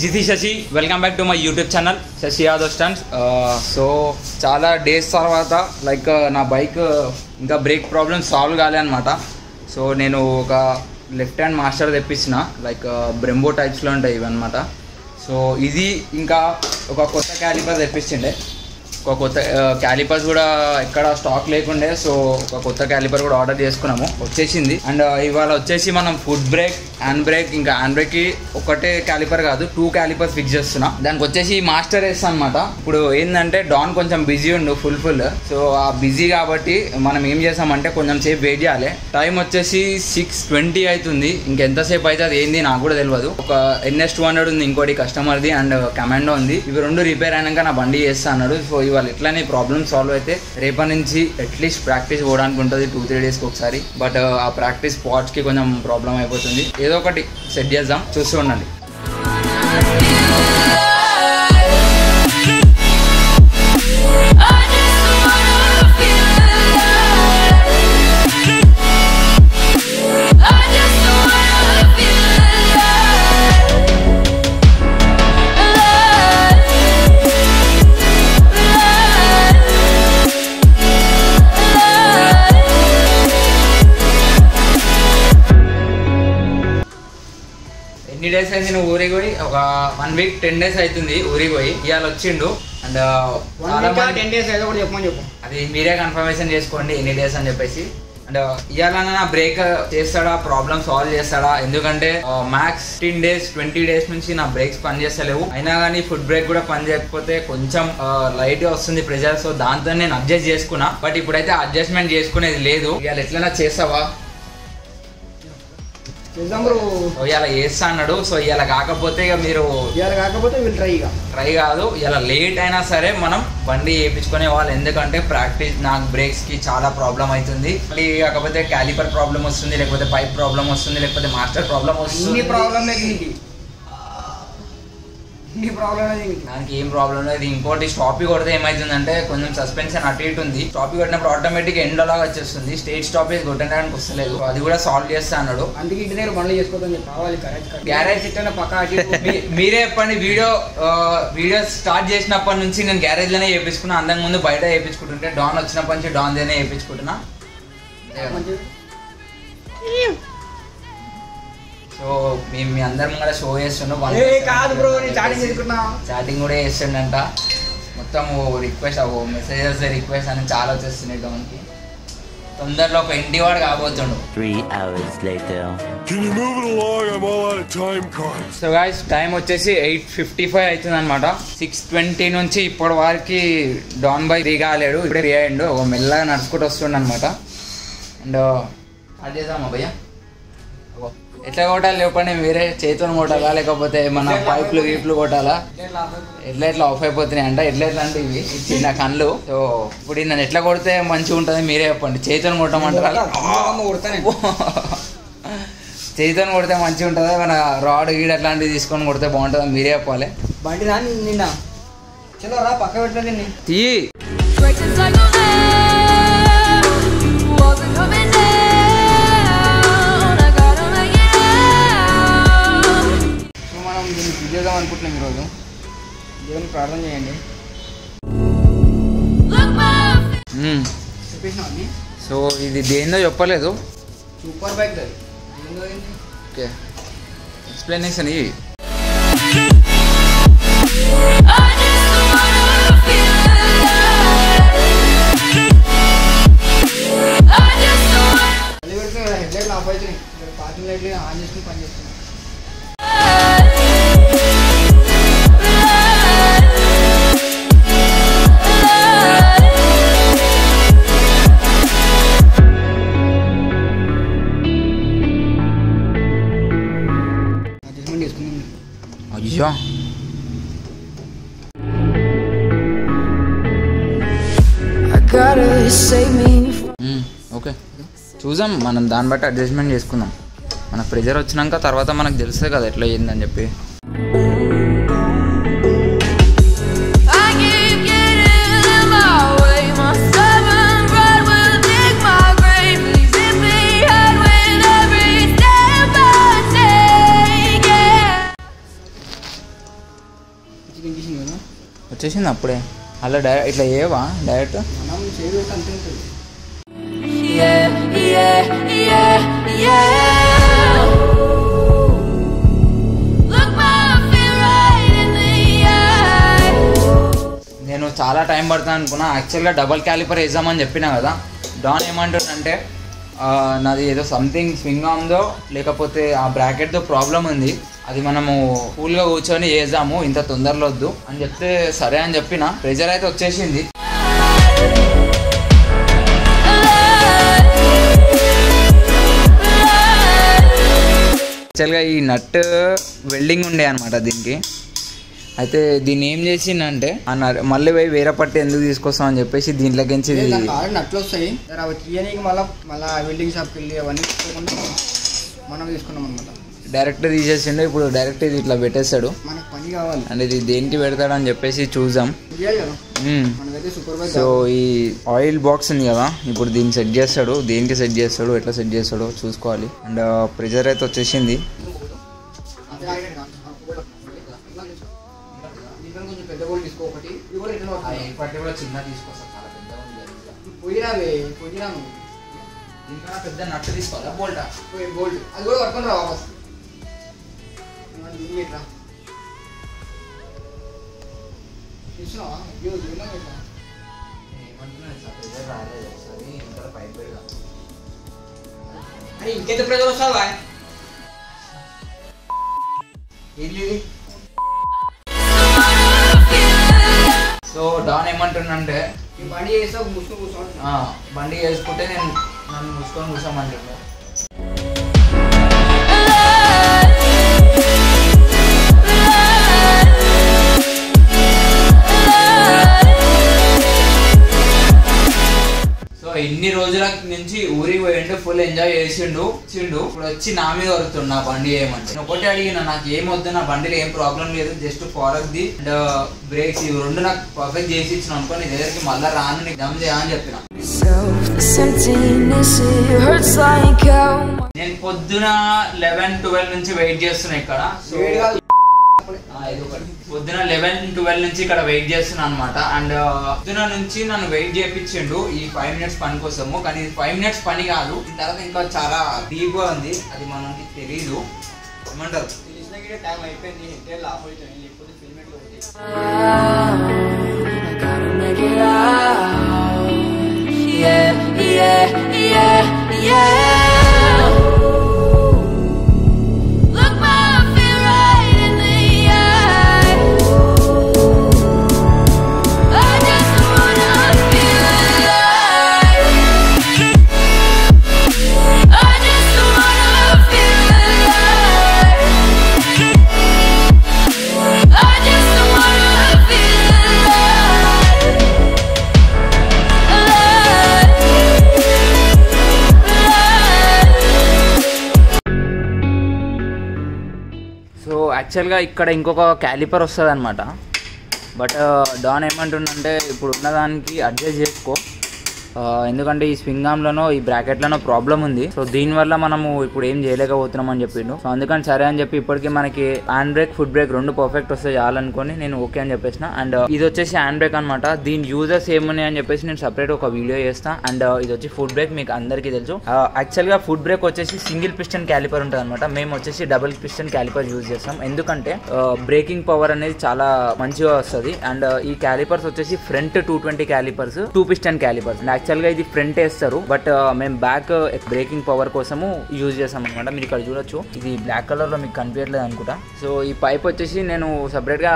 Jiti Shashi welcome back to my YouTube channel Shashi Yadav stands so చాలా days తర్వాత like uh, నా bike uh, ఇంకా brake problem solve కాలే అనమాట so నేను ఒక లెఫ్ట్ హ్యాండ్ మాస్టర్ తెప్పించిన లైక్ బ్రెంబో టైప్స్లో ఉంటాయి ఇవి అనమాట సో ఇది ఇంకా ఒక కొత్త క్యాలిపర్ తెప్పించిండే. ఒక కొత్త క్యాలిపర్స్ కూడా ఎక్కడ స్టాక్ లేకుండే సో ఒక కొత్త క్యాలిపర్ కూడా ఆర్డర్ చేసుకున్నాము. వచ్చేసింది. అండ్ ఇవాళ వచ్చేసి మనం ఫుడ్ బ్రేక్ హ్యాండ్ బ్రేక్ ఇంకా హ్యాండ్ బ్రేక్కి ఒకటే క్యాలిపర్ కాదు టూ క్యాలిపర్స్ ఫిక్స్ చేస్తున్నా. దానికి వచ్చేసి మాస్టర్ వేస్తా అనమాట ఇప్పుడు ఏంటంటే డాన్ కొంచెం బిజీ ఉండు ఫుల్ ఫుల్ సో ఆ బిజీ కాబట్టి మనం ఏం చేసామంటే కొంచెం సేపు వెయిట్ చేయాలి. టైం వచ్చేసి సిక్స్ ట్వంటీ అవుతుంది ఇంకెంతసేపు అయితే అది ఏంది నాకు కూడా తెలియదు ఒక ఎన్ఎస్ టూ హండ్రెడ్ ఉంది ఇంకోటి కస్టమర్ది అండ్ కమాండో ఉంది. ఇవి రెండు రిపేర్ అయినాక నా బండి చేస్తా అన్నాడు. సో ఇవాళ ఇట్లానే ప్రాబ్లమ్ సాల్వ్ అయితే రేపటి నుంచి అట్లీస్ట్ ప్రాక్టీస్ పోవడానికి ఉంటుంది టూ త్రీ డేస్కి ఒకసారి. బట్ uh, ఆ ప్రాక్టీస్ స్పాట్స్కి కొంచెం ప్రాబ్లం అయిపోతుంది. ఏదో ఒకటి సెట్ చేద్దాం. చూస్తూ ఉండండి. డేస్ అయింది నువ్వు ఊరికి పోయి ఒక వన్ వీక్ టెన్ డేస్ అవుతుంది ఊరికి పోయి. ఇవాళ వచ్చిండు. అండ్ టెన్ డేస్ ఏదో కూడా చెప్పమని చెప్పు. అది మీరే కన్ఫర్మేషన్ చేసుకోండి ఎన్ని డేస్ అని చెప్పేసి. అండ్ ఇవాళ నా బ్రేక్ చేస్తాడా ప్రాబ్లమ్ సాల్వ్ చేస్తాడా? ఎందుకంటే max fifteen days twenty days నుంచి నా బ్రేక్స్ పని చేస్తలేవు అయినా కానీ ఫుడ్ బ్రేక్ కూడా పని చేయకపోతే కొంచెం లైట్గా వస్తుంది ప్రెజర్ సో దాంతో నేను అడ్జస్ట్ చేసుకున్నా. బట్ ఇప్పుడైతే అడ్జస్ట్మెంట్ చేసుకునేది లేదు. ఇవాళ ఎట్లైనా చేస్తావా? ఇవాళ చేస్తా అన్నాడు. సో ఇవాళ కాకపోతే ఇక మీరు ఇవాళ కాకపోతే వీళ్ళు ట్రై ట్రై కాదు. ఇలా లేట్ అయినా సరే మనం బండి వేయించుకునే వాళ్ళు. ఎందుకంటే ప్రాక్టీస్ నాకు బ్రేక్స్కి చాలా ప్రాబ్లం అవుతుంది. మళ్ళీ కాకపోతే క్యాలిపర్ ప్రాబ్లం వస్తుంది లేకపోతే పైప్ ప్రాబ్లం వస్తుంది లేకపోతే మాస్టర్ ప్రాబ్లం వస్తుంది. ప్రాబ్లం ప్రాబ్లం నీకు దానికి ఏం ప్రాబ్లం లేదు. ఇంకోటి స్టాపీ కొడితే ఏమైతుందంటే కొంచెం సస్పెన్షన్ అటు ఇటు ఉంది. స్టాపీ కొట్టినప్పుడు ఆటోమేటిక్ ఎండ్ లాగా వచ్చేస్తుంది. స్టేట్ స్టాపేజ్ కొట్టడానికి వస్తలేదు. అది కూడా సాల్వ్ చేస్తా అన్నాడు. అందుకే ఇంటి దగ్గర బండ్లు చెప్పి కావాలి ఇట్లా పక్క మీరే చెప్పండి వీడియో వీడియో స్టార్ట్ చేసినప్పటి నుంచి నేను గ్యారేజ్లోనే చేయించుకున్నా అంతకు ముందు బయట చేయించుకుంటుంటే డాన్ వచ్చినప్పటి నుంచి డాన్ దేనే చేయించుకుంటున్నా సో మీ మీ అందరం కూడా షో చేస్తుండు ఏ కాదు బ్రో నేను చాటింగ్ చేసుకున్నా చాటింగ్ కూడా చేస్తుండంట. మొత్తం రిక్వెస్ట్ ఓ మెసేజెస్ రిక్వెస్ట్ అని చాలా వచ్చేస్తున్నాయి డాన్కి తొందరలో ఒక ఇంటి వాడు కాబోతుండు. Three hours later. Can you move it along? I'm all out of time cards. So guys time వచ్చేసి ఎయిట్ ఫిఫ్టీ ఫైవ్ అవుతుంది అనమాట సిక్స్ ట్వంటీ నుంచి ఇప్పటి వరకు డాన్ బై రీ కాలేడు ఇప్పుడే రీ అయ్యిండు. మెల్లగా నడుచుకుంటూ వస్తుండ అనమాట అండ్ అది చేద్దామా భయ్య? ఎట్లా కొట్టాలి లేకపోతే వేరే చేతితో కొట్టాలా లేకపోతే మన పైపులు వీపులు కొట్టాలా? ఎట్లా ఎట్లా ఆఫ్ అయిపోతున్నాయి అంట ఎట్లా ఎట్లా అంటే ఇవి చిన్న కళ్ళు. సో ఇప్పుడు నన్ను ఎట్లా కొడితే మంచిగా ఉంటుంది మీరే చెప్పండి. చేతితో కొట్టమంటారా? చేతితో కొడితే మంచిగా ఉంటుందా? మన రాడ్ గీడ్ అట్లాంటివి తీసుకొని కొడితే బాగుంటుందా? మీరే చెప్పాలి. బండి రా నిన్న. చలో రా పక్క పెట్టిన ప్రార్థన చేయండి. సో ఇది దేందో చెప్పలేదు. Super bike okay. ఎక్స్ప్లెనేషన్ ఇవి. అయ్యో ఓకే. చూసాం మనం దాన్ని బట్టి అడ్జస్ట్మెంట్ చేసుకుందాం. మన ప్రెజర్ వచ్చినాక తర్వాత మనకు తెలుస్తుంది కదా ఎట్లా అయ్యిందని చెప్పి. వచ్చేసింది అప్పుడే. అలా డైరెక్ట్ ఇట్లా ఏవా? డైరెక్ట్? నేను చాలా టైం పడతాను అనుకున్నా. యాక్చువల్గా డబల్ క్యాలిపర్ వేద్దామని చెప్పినా కదా. డాన్ ఏమంటుందంటే నాది ఏదో సంథింగ్ స్వింగ్ ఆమ్దో లేకపోతే ఆ బ్రాకెట్తో ప్రాబ్లం ఉంది. అది మనము కూల్గా కూర్చొని చేద్దాము ఇంత తొందరలో వద్దు. అని చెప్తే సరే అని చెప్పిన ప్రెజర్ అయితే వచ్చేసింది. యాక్చువల్గా ఈ నట్ వెల్డింగ్ ఉండే అనమాట దీనికి. అయితే దీన్ని ఏం చేసిందంటే ఆ న- మళ్ళీ పోయి వేరే పట్టి ఎందుకు తీసుకొస్తాం అని చెప్పేసి దీంట్లోకి నట్లు వస్తాయి. అవి తీయనీకి మళ్ళీ మళ్ళీ వెల్డింగ్ షాప్కి వెళ్ళి అవన్నీ మనం తీసుకున్నాం అనమాట డైరెక్ట్ తీసేసిండు ఇప్పుడు డైరెక్ట్ ఇది ఇట్లా పెట్టేస్తాడు. మనకు పని కావాలి. అంటే ఇది దేనికి పెడతాడని చెప్పేసి చూద్దాం. సో ఈ ఆయిల్ బాక్స్ ఉంది కదా ఇప్పుడు దీన్ని సెట్ చేస్తాడు. దేనికి సెట్ చేస్తాడు ఎట్లా సెట్ చేస్తాడో చూసుకోవాలి. అండ్ ప్రెజర్ అయితే వచ్చేసింది. కొంచెం పెద్ద నట్టు తీసుకోవాలా? బోల్టా? గోల్డ్ అది కూడా పట్టుకొని రా వాపస్ ఇవ్వండి, ఇది ఇట్రా. చూసినావా? అయ్యో, చూడలేం ఇట్లా. అరే, ఇంకెంత ప్రెజర్ వస్తావా ఏంది సో డాన్ ఏమంటుండంటే ఈ బండి చేస్తావు ముసుగు కూర్చోండి ఆ, బండి వేసుకుంటే నేను నన్ను మూసుకొని కూర్చోమంటుండే ఇన్ని రోజుల నుంచి ఊరికి పోయిండు ఫుల్ ఎంజాయ్ చేసిండు వచ్చిండు ఇప్పుడు వచ్చి నా మీద వరుతుండు నా బండి ఏమంటే. నేను ఒకటి అడిగిన నాకు ఏం వద్దు నా బండిలో ఏం ప్రాబ్లం లేదు జస్ట్ ఫారక్ ది. అండ్ బ్రేక్స్ ఇవి రెండు నాకు పర్ఫెక్ట్ చేసి ఇచ్చిన అనుకో నీ దగ్గరికి మళ్ళీ రాను నీకు దమ్ చేయా అని చెప్పిన. నేను పొద్దున లెవెన్ ట్వెల్వ్ నుంచి వెయిట్ చేస్తున్నా ఇక్కడ సో వేడి కాదు. ఆ, ఇది ఒకటి. పొద్దున లెవెన్ ట్వెల్వ్ నుంచి ఇక్కడ వెయిట్ చేస్తున్నా అనమాట అండ్ పొద్దున నుంచి నన్ను వెయిట్ చేయించిండు ఈ ఫైవ్ మినిట్స్ పని కోసము. కానీ ఫైవ్ మినిట్స్ పని కాదు. తర్వాత ఇంకా చాలా డీప్గా ఉంది. అది మనకి తెలీదు. ఏమంటారు? టైం అయిపోయింది. లేకపోతే ఫిల్మ్ yeah, yeah, yeah. యాక్చువల్గా ఇక్కడ ఇంకొక క్యాలిపర్ వస్తుంది అనమాట బట్ డాన్ ఏమంటుండంటే ఇప్పుడు ఉన్నదానికి అడ్జస్ట్ చేసుకో. ఎందుకంటే ఈ స్వింగ్ ఆమ్లోనో ఈ బ్రాకెట్లోనో ప్రాబ్లం ఉంది. సో దీనివల్ల మనము ఇప్పుడు ఏం చేయలేకపోతున్నాం అని చెప్పిండు. సో అందుకని సరే అని చెప్పి ఇప్పటికీ మనకి హ్యాండ్ బ్రేక్ ఫుడ్ బ్రేక్ రెండు పర్ఫెక్ట్ వస్తే చాలనుకొని నేను ఓకే అని చెప్పేసిన. అండ్ uh, ఇది వచ్చేసి హ్యాండ్ బ్రేక్ అనమాట దీని యూజర్స్ ఏమున్నాయి అని చెప్పేసి నేను సపరేట్ ఒక వీడియో చేస్తా. అండ్ uh, ఇది వచ్చి ఫుడ్ బ్రేక్ మీకు అందరికీ తెలుసు. యాక్చువల్గా ఫుడ్ బ్రేక్ వచ్చేసి సింగిల్ పిస్టన్ క్యాలిపర్ ఉంటుంది అనమాట మేము వచ్చేసి డబుల్ పిస్టన్ క్యాలిపర్ యూజ్ చేస్తాం. ఎందుకంటే uh, బ్రేకింగ్ పవర్ అనేది చాలా మంచిగా వస్తుంది. అండ్ ఈ క్యాలిపర్స్ వచ్చేసి front two twenty calipers two piston calipers and యాక్చువల్గా ఇది ఫ్రంట్ వేస్తారు బట్ uh, మేము బ్యాక్ బ్రేకింగ్ పవర్ కోసము యూజ్ చేస్తాం అనమాట మీరు ఇక్కడ చూడొచ్చు. ఇది బ్లాక్ కలర్లో మీకు కనిపించట్లేదు అనుకుంటా. సో ఈ పైప్ వచ్చేసి నేను సపరేట్గా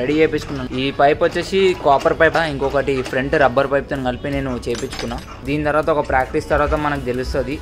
రెడీ uh, చేయించుకున్నాను ఈ పైప్ వచ్చేసి కాపర్ పైప్ ఇంకొకటి ఫ్రంట్ రబ్బర్ పైప్తో కలిపి నేను చేయించుకున్నా దీని తర్వాత ఒక ప్రాక్టీస్ తర్వాత మనకు తెలుస్తుంది.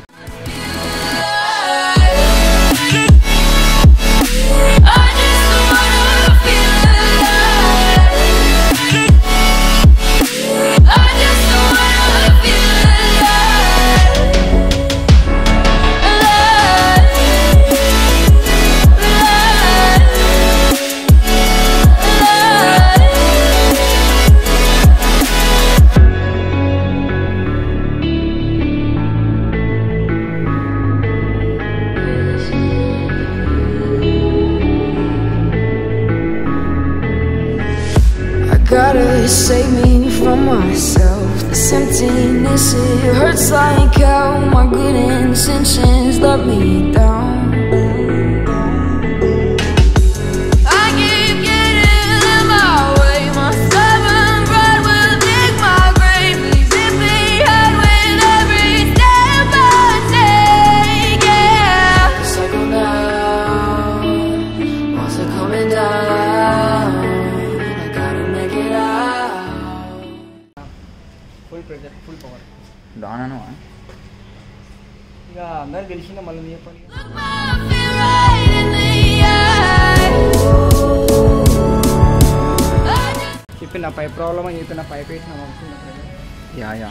Gotta save me from myself. This emptiness, it hurts like hell. My good intentions let me down. డాన్ అను ఇక అందరు గెలిచిందా మళ్ళీ చెప్పండి చెప్పిన పై ప్రాబ్లమ్ అని చెప్పిన పైప్ వేసిన యా యా.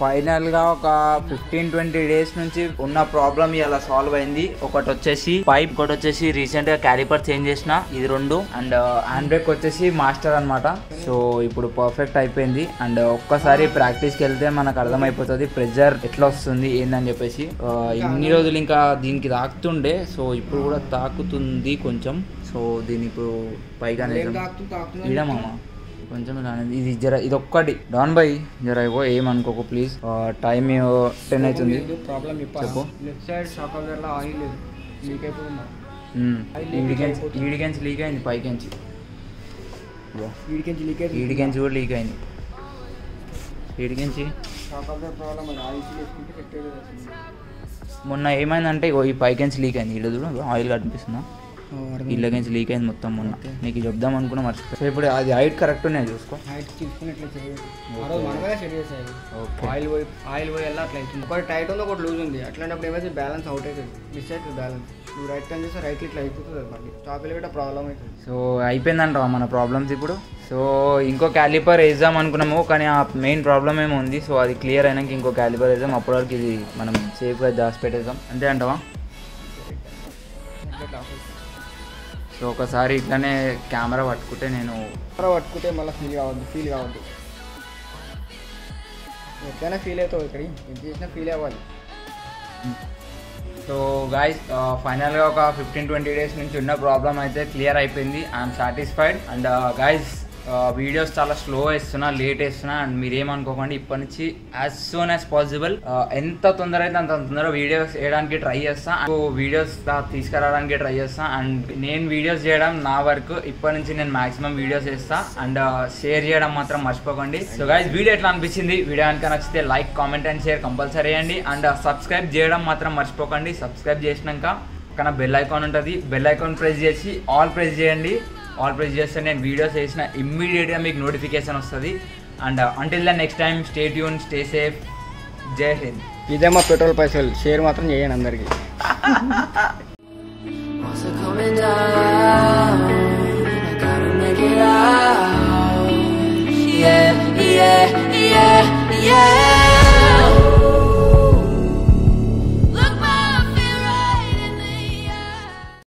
ఫైనల్గా ఒక ఫిఫ్టీన్ ట్వంటీ డేస్ నుంచి ఉన్న ప్రాబ్లం ఇలా సాల్వ్ అయింది. ఒకటి వచ్చేసి పైప్ ఒకటి వచ్చేసి రీసెంట్గా క్యాలిపర్ చేంజ్ చేసిన ఇది రెండు. అండ్ హ్యాండ్ బ్రేక్ వచ్చేసి మాస్టర్ అన్నమాట. సో ఇప్పుడు పర్ఫెక్ట్ అయిపోయింది. అండ్ ఒక్కసారి ప్రాక్టీస్కి వెళ్తే మనకు అర్థమైపోతుంది ప్రెజర్ ఎట్లా వస్తుంది ఏందని చెప్పేసి. ఇన్ని రోజులు ఇంకా దీనికి తాకుతుండే సో ఇప్పుడు కూడా తాకుతుంది కొంచెం. సో దీని ఇప్పుడు పైగా కొంచెం అనేది. ఇది జర ఇది ఒక్కటి డాన్ బై జర ఇగో ఏమనుకోకు ప్లీజ్ టైం టెన్ అవుతుంది. చెప్పు. లెఫ్ట్ సైడ్ షాక్లో ఆయిల్ లేదు. లీక్ ఈడికెంచి. ఈడికెంచి లీక్ అయింది పైకెంచి లీక్ అయితే ఈడికెంచి కూడా లీక్ అయింది. ఈడికెంచి మొన్న ఏమైందంటే ఈ పైకెంచి లీక్ అయింది. ఈడ చూడు ఆయిల్ కనిపిస్తుందా? ఇళ్ళకెంచి లీక్ అయింది మొత్తం మొన్న నీకు చెప్దాం అనుకున్నా మర్చిపోయి సో ఇప్పుడు అది హైట్ కరెక్ట్ ఉన్నాయి చూసుకో హైట్ తీసుకుని ఇట్లా చేయాలి ఆ రోజు మనమే సెట్ చేసేది ఓకే ఆయిల్ పోయి ఆయిల్ పోయి వెళ్ళా అట్లా అవుతుంది ఒకటి టైట్ ఉంది ఒకటి లూజ్ ఉంది అట్లాంటప్పుడు ఏమైతే బ్యాలెన్స్ అవుట్ అవుతుంది మిస్ అవుతుంది బ్యాలెన్స్ నువ్వు రైట్ టర్న్ చేస్తే రైట్ ఇట్లా అయిపోతుంది మళ్ళీ స్టాప్ వెళ్ళి ప్రాబ్లం అవుతుంది సో అయిపోయిందంట మన ప్రాబ్లమ్స్ ఇప్పుడు సో ఇంకో క్యాలిపర్ వేద్దాం అనుకున్నాము కానీ ఆ మెయిన్ ప్రాబ్లం ఏమో ఉంది సో అది క్లియర్ అయినాక ఇంకో క్యాలిపర్ వేద్దాం అప్పటి వరకు ఇది మనం సేఫ్గా దాచి పెట్టేద్దాం అంతే అంటవా. సో ఒకసారి ఇట్లానే కెమెరా పట్టుకుంటే నేను కెమెరా పట్టుకుంటే మళ్ళీ ఫీల్ కావద్దు ఫీల్ కావద్దు. ఎట్లయినా ఫీల్ అవుతావు ఇక్కడ ఎంత చేసినా ఫీల్ అవ్వాలి. సో గాయస్ ఫైనల్గా ఒక ఫిఫ్టీన్ ట్వంటీ డేస్ నుంచి ఉన్న ప్రాబ్లం అయితే క్లియర్ అయిపోయింది. I'm satisfied and guys videos చాలా స్లో వేస్తున్నా లేట్ వేస్తున్నా అండ్ మీరేమనుకోకండి ఇప్పటి నుంచి యాజ్ సూన్ యాజ్ పాసిబుల్ ఎంత తొందర అయితే అంత తొందర వీడియోస్ వేయడానికి ట్రై చేస్తా వీడియోస్ తీసుకురావడానికి ట్రై చేస్తా అండ్ నేను వీడియోస్ చేయడం నా వర్క్ ఇప్పటి నుంచి నేను మాక్సిమం వీడియోస్ చేస్తా అండ్ షేర్ చేయడం మాత్రం మర్చిపోకండి. సో గైస్ వీడియో ఎట్లా అనిపించింది? వీడియో కనుక నచ్చితే like comment and share compulsory చేయండి అండ్ సబ్స్క్రైబ్ చేయడం మాత్రం మర్చిపోకండి. సబ్స్క్రైబ్ చేసినాక పక్కన బెల్ ఐకాన్ ఉంటుంది. బెల్ ఐకాన్ ప్రెస్ చేసి ఆల్ ప్రెస్ చేయండి. ఆల్ ప్రెస్ చేస్తే నేను వీడియోస్ వేసిన ఇమ్మీడియట్గా మీకు నోటిఫికేషన్ వస్తుంది. And until the next time stay tune stay safe జై హింద్ ఇదే మా పెట్రోల్ పైసలు. షేర్ మాత్రం చేయండి అందరికీ. Yeah, yeah, yeah.